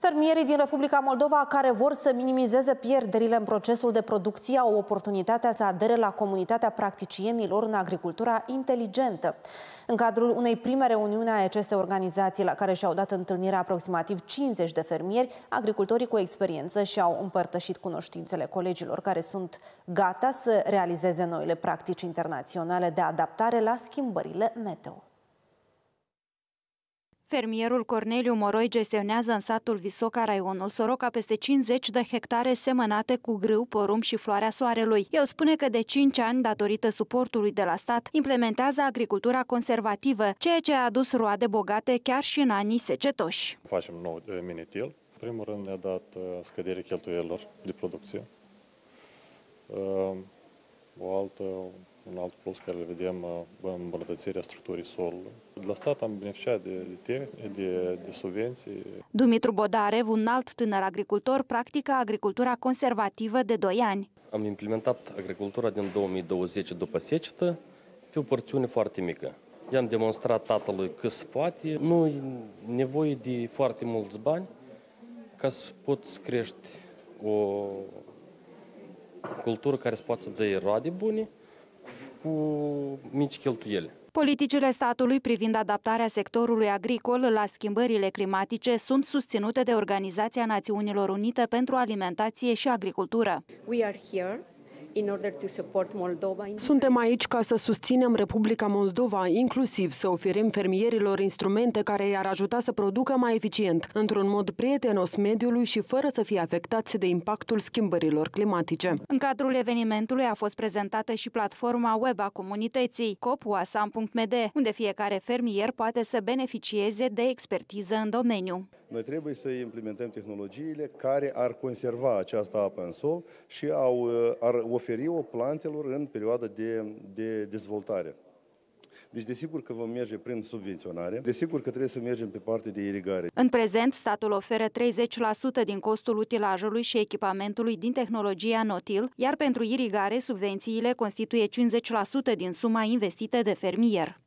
Fermierii din Republica Moldova care vor să minimizeze pierderile în procesul de producție au oportunitatea să adere la comunitatea practicienilor în agricultura inteligentă. În cadrul unei prime reuniuni a acestei organizații, la care și-au dat întâlnire aproximativ 50 de fermieri, agricultorii cu experiență și-au împărtășit cunoștințele colegilor care sunt gata să realizeze noile practici internaționale de adaptare la schimbările meteo. Fermierul Corneliu Moroi gestionează în satul Visoca, raionul Soroca, peste 50 de hectare semănate cu grâu, porumb și floarea soarelui. El spune că de 5 ani, datorită suportului de la stat, implementează agricultura conservativă, ceea ce a adus roade bogate chiar și în anii secetoși. Facem nou minitil. În primul rând ne-a dat uh, scădere cheltuielor de producție. Uh, o altă un alt plus care le vedem uh, îmbunătățirea structurii solului. De la stat am beneficiat de, de, de, de subvenții. Dumitru Bodarev, un alt tânăr agricultor, practică agricultura conservativă de 2 ani. Am implementat agricultura din 2020 după secetă pe o porțiune foarte mică. I-am demonstrat tatălui că se poate. Nu e nevoie de foarte mulți bani ca să poți crește o cultură care să poată să dea roade bune cu mici cheltuieli. Politicile statului privind adaptarea sectorului agricol la schimbările climatice sunt susținute de Organizația Națiunilor Unite pentru Alimentație și Agricultură. We are here suntem aici ca să susținem Republica Moldova, inclusiv să oferim fermierilor instrumente care i-ar ajuta să producă mai eficient, într-un mod prietenos mediului și fără să fie afectați de impactul schimbărilor climatice. În cadrul evenimentului a fost prezentată și platforma web a comunității copuasam.md, unde fiecare fermier poate să beneficieze de expertiză în domeniu. Noi trebuie să implementăm tehnologiile care ar conserva această apă în sol și au, ar oferi-o plantelor în perioada de, de dezvoltare. Deci, desigur că vom merge prin subvenționare, desigur că trebuie să mergem pe partea de irigare. În prezent, statul oferă 30% din costul utilajului și echipamentului din tehnologia Notil, iar pentru irigare, subvențiile constituie 50% din suma investită de fermier.